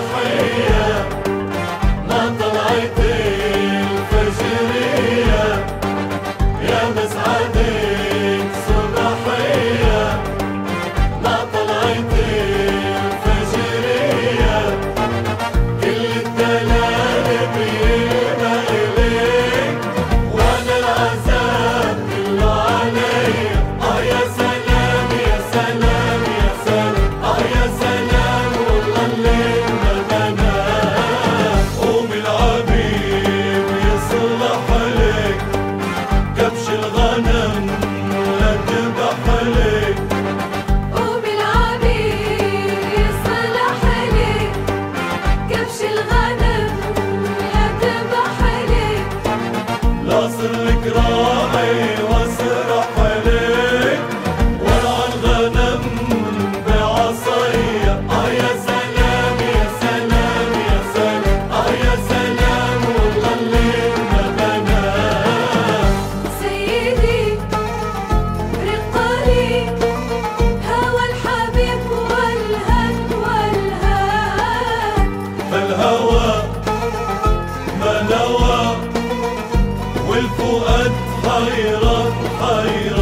Yahweh. الفؤاد حيران حيران